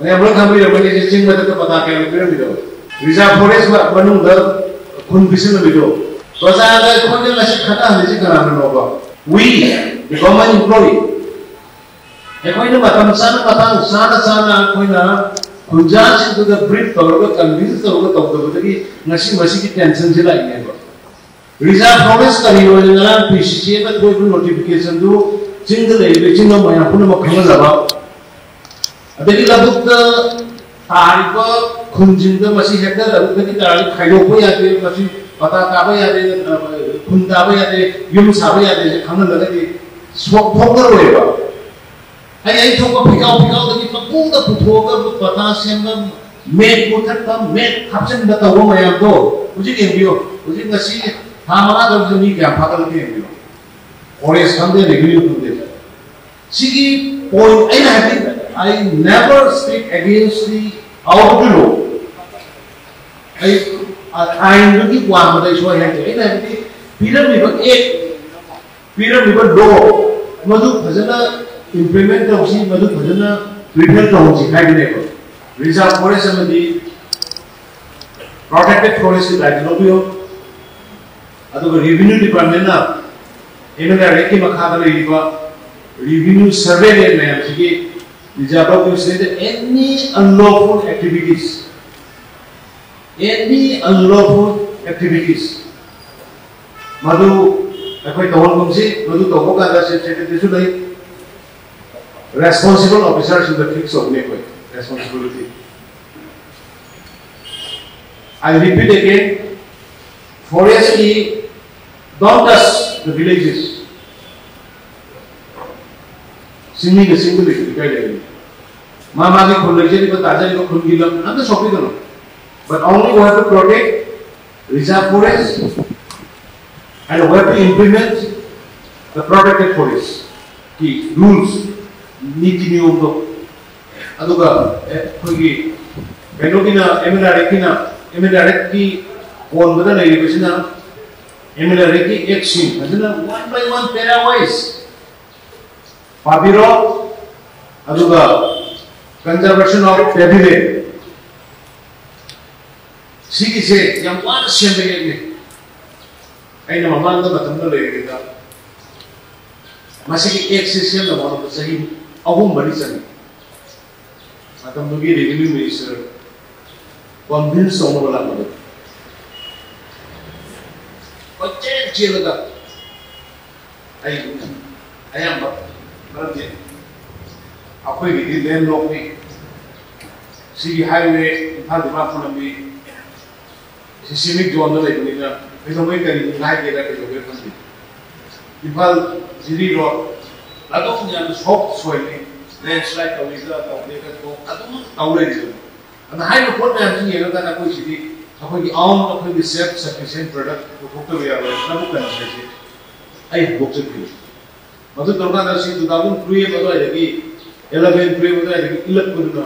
અને એમણે ખબર મને જે મદદ પતા કે પીરો લીધો વિઝા ફોરેસ બનું ઘર ખૂન ભીસી નો લીધો પ્રજા આગળ કોને લશે ખતા હજી કરાનો નોબા વી ધ ગવર્નમેન્ટ એમ્પ્લોયી એકોઈને મતમ સાન મતમ સાન સાન કોઈના ખુંજા સિંધુને બ્રીફ તોરગો કન્વિન્સ તોરગો તોબદગી નશી મશી કી ટેન્શન જે લાગી ને વિઝા ફોરેસ કરી હોય ના પીસીસી ને કોઈ નોટિફિકેશન દો ચિંગ લઈ બેચી નો મયા પુનમ ખમજવા ꯑꯗꯒꯤ ꯂꯧꯕꯨꯛꯇ ꯇꯥꯔꯤꯕ ꯈꯨꯟꯁꯤꯡꯗ ꯃꯁꯤ ꯍꯦꯛꯇ ꯂꯧꯕꯨꯛꯇꯒꯤ ꯇꯥꯔꯒ ꯈꯥꯏꯗꯣꯛꯄ ꯌꯥꯗꯦ ꯃꯁꯤ ꯄꯇꯥ ꯀꯥꯕ ꯌꯥꯗꯦ ꯈꯨꯟ ꯇꯥꯕ ꯌꯥꯗꯦ ꯌꯨꯝ ꯁꯥꯕ ꯌꯥꯗꯦ ꯈꯪꯍꯜꯂꯒꯗꯤ ꯁꯣꯛꯊꯣꯛꯅꯔꯣꯏꯕ ꯑꯩ ꯑꯩ ꯊꯣꯛꯄ ꯐꯤꯀꯥꯎ ꯐꯤꯀꯥꯎꯗꯒꯤ ꯄꯪꯄꯨꯗ ꯄꯨꯊꯣꯛꯑꯒ ꯄꯇꯥ ꯁꯦꯝꯕ ꯃꯦꯠ ꯃꯨꯊꯠꯄ ꯃꯦꯠ ꯍꯥꯞꯆꯤꯟꯕ ꯇꯧꯕ ꯃꯌꯥꯝꯗꯣ ꯍꯧꯖꯤꯛ ꯌꯦꯡꯕꯤꯌꯨ ꯍꯧꯖꯤꯛ ꯉꯁꯤ ꯊꯥ ꯃꯉꯥꯗ ꯃꯤ ꯀꯌꯥ ꯐꯥꯒꯠꯂꯛꯀꯦ ꯌꯦꯡꯕꯤꯌꯨ ꯐꯣꯔꯦꯁ ꯈꯪꯗꯦ ꯔꯦꯚꯤꯅ꯭ꯌू ꯈꯪꯗꯦ ꯁꯤꯒꯤ ꯄꯣꯏꯟ ꯑꯩꯅ ꯍꯥꯏꯕꯗꯤ I never speak against the outlaw. I I am looking one day so I had to and Peter River eight. Peter River door. Madhu Bhajana implement the Osi, Madhu Bhajana prepare the Osi, cabinet. Reserve forest समिति protected forest की दायित्व लो भी हो अतः revenue department ना इन्होंने recce मखाना ले लिया रेवेन्यू सर्वे ले मैं आपसे कि Jabrok will say that any unlawful activities, any unlawful activities, Madhu, akwai tawon kumsi, Madhu tawon ka da shi ce su dai responsible officers in the fix of Nekoi, responsibility. I repeat again, forestry don't touch the villages. Singing a single guideline. Protected forest key rules niti niyom do aduga khoi kainogina MLR kina MLR ki on bada lai bisina MLR ki ek sim aduna one by one para wise pabiro aduga conservation of cabinet. Sigi se yang mana siapa yang ni? Aina mama anda macam mana lagi kita? Masih ke eksis yang lama orang sahih, awam beri sahih. Macam tu dia revenue minister, convince orang orang macam tu. Macam je lagi. Aiyah, ayam apa? Macam ni. Apa ini? Lain lok ni. ꯁꯤꯒꯤ highway Imphal Dimapur ꯂꯝꯕꯤ ꯁꯤꯁꯤꯃꯤꯛ ꯖꯣꯟꯗ ꯂꯩꯕꯅꯤꯅ ꯀꯩꯗꯧꯉꯩ ꯀꯔꯤ ꯍꯥꯏꯒꯦꯔꯥ ꯀꯩꯗꯧꯒꯦꯔꯥ ꯈꯪꯗꯦ ꯏꯝꯐꯥꯜ ꯖꯤꯔꯤ road ꯑꯗꯨꯝ ꯌꯥꯝꯅ ꯁꯣꯐ ꯁꯣꯏꯜꯅꯤ ꯂꯦꯟꯁ꯭ꯂꯥꯏꯠ ꯇꯧꯔꯤꯒ ꯇꯧꯗꯦꯒ ꯑꯗꯨꯝ ꯇꯧ ꯂꯩꯔꯤꯗꯅ ꯑꯗꯨꯅ ꯍꯥꯏꯔꯤꯕ ꯄꯣꯠ ꯃꯌꯥꯝꯁꯤ ꯌꯦꯡꯉꯀꯥꯟꯗ ꯑꯩꯈꯣꯏ ꯁꯤꯗꯤ ꯑꯩꯈꯣꯏꯒꯤ ꯑꯥꯎꯟ ꯑꯩꯈꯣꯏꯒꯤ ꯁꯦꯜꯐ ꯁꯐꯤꯁꯤꯌꯦꯟ ꯄ꯭ꯔꯗꯛ ꯄꯨꯊꯣꯛꯇꯕ ꯌꯥꯔꯣꯏ ꯂꯧꯕꯨꯛ ꯀꯟꯁꯦꯁꯤ ꯑꯩ ꯍꯧꯗꯣꯛꯆꯈꯤ ꯃꯗꯨ ꯇꯧꯔꯀꯥꯟꯗ ꯁꯤ ꯇꯨ ꯊꯥꯎꯖꯟ ꯇꯨꯌꯦꯜꯞ ꯑꯗꯨꯋꯥꯏꯗꯒꯤ ꯑꯦꯂꯚꯦꯟ ꯇꯨꯌꯦꯜꯞ ꯑꯗꯨꯋꯥꯏꯗꯒꯤ ꯏꯜꯂꯛꯄꯗꯨꯅ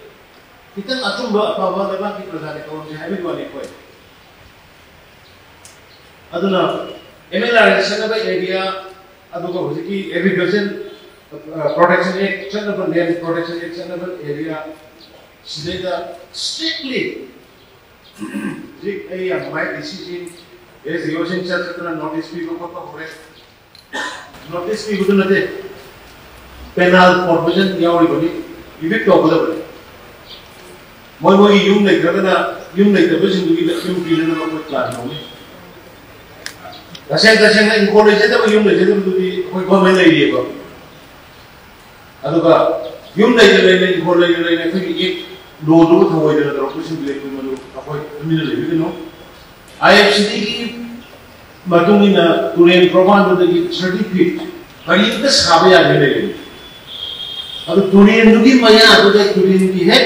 एक्ट सनबा लैंड प्रोटेक्शन एक्ट सनबा एरिया सिदेदा स्ट्रिक्टली जिक ए या माइ डिसीज़न एज योशन चलतना नोटिस भी को को होरे नोटिस भी गुदु नते पेनल प्रोविज़न यावरी बनी इविक तो बदबले moi moi yung này cái na yung này cái gì cũng được yung kia nó có plan không là xem ta xem anh cô này sẽ đâu yung này sẽ đâu đi ꯃꯣꯏ ꯃꯣꯏꯒꯤ ꯌꯨꯝ ꯂꯩꯇ꯭ꯔꯒꯅ ꯌꯨꯝ ꯂꯩꯇꯕꯁꯤꯡꯗꯨꯒꯤ ꯌꯨꯝ ꯄꯤꯅꯅꯕ ꯑꯩꯈꯣꯏ plan ꯇꯧꯅꯤ ꯇꯁꯦꯡ ꯇꯁꯦꯡꯅ ꯏꯪꯈꯣꯜ ꯂꯩꯖꯗꯕ ꯌꯨꯝ ꯂꯩꯖꯗꯕꯗꯨꯗꯤ ꯑꯩꯈꯣꯏ ꯒꯣꯔꯃꯦꯟ ꯂꯩꯔꯤꯑꯕ ꯑꯗꯨꯒ ꯌꯨꯝ ꯂꯩꯅ ꯂꯩꯅ ꯏꯪꯈꯣꯜ ꯂꯩꯅ ꯂꯩꯅ ꯑꯩꯈꯣꯏꯒꯤ ꯂꯣꯗꯨꯕꯨ ꯊꯑꯣꯏꯗꯅ ꯇꯧꯔꯛꯄꯁꯤꯡꯗꯨ ꯂꯩꯕ ꯃꯗꯨ ꯑꯩꯈꯣꯏ ꯇꯨꯃꯤꯟꯅ ꯂꯩꯕꯤꯒꯅꯨ ꯑꯥꯏ ꯑꯦꯐ ꯁꯤꯗꯒꯤ ꯃꯇꯨꯡ ꯏꯟꯅ ꯇꯨꯔꯦꯟ ꯄ꯭ꯔꯣꯚꯥꯟꯗꯨꯗꯒꯤ ꯁꯥꯔꯇꯤꯐꯤꯀꯦꯠ ꯀꯔꯤꯝꯇ ꯁꯥꯕ ꯌꯥꯗꯦ ꯂꯩꯒꯅꯤ ꯑꯗꯨ ꯇꯨꯔꯦꯟꯗꯨꯒꯤ ꯃꯌꯥꯗꯨꯗ ꯇꯨꯔꯦꯟꯒꯤ ꯍꯦꯛ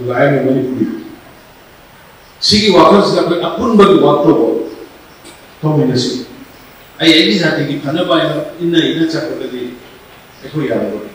waaye moom lañu ko sigi wakon sigi wakon akun bagi waktu ko tomi nasi ayah ini hati kita na bayar ina ina cakap lagi aku yang bo.